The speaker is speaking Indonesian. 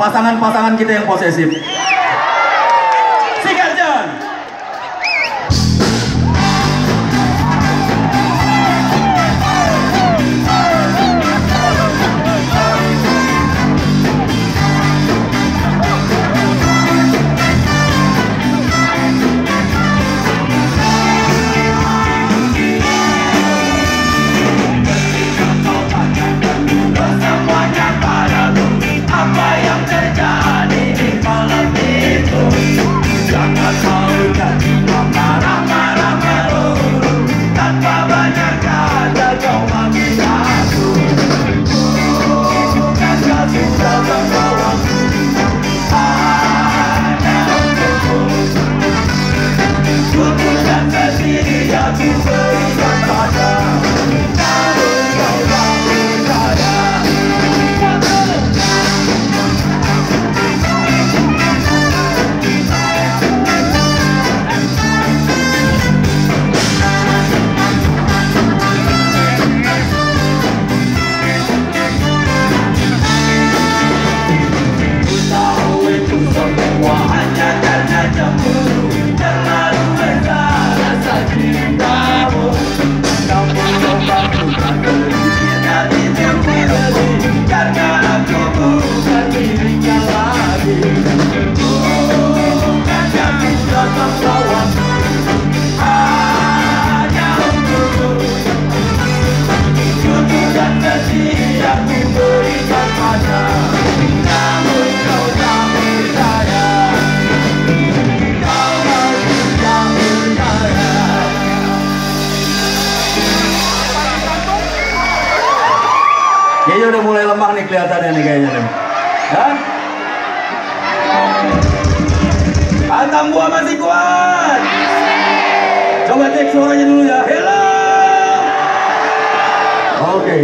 pasangan-pasangan kita yang posesif. Kayaknya udah mulai lemah nih kelihatannya nih kayaknya nih. Hah? Antam gua masih kuat. Coba cek suaranya dulu ya. Hello. Oke. Okay.